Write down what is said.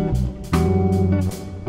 Música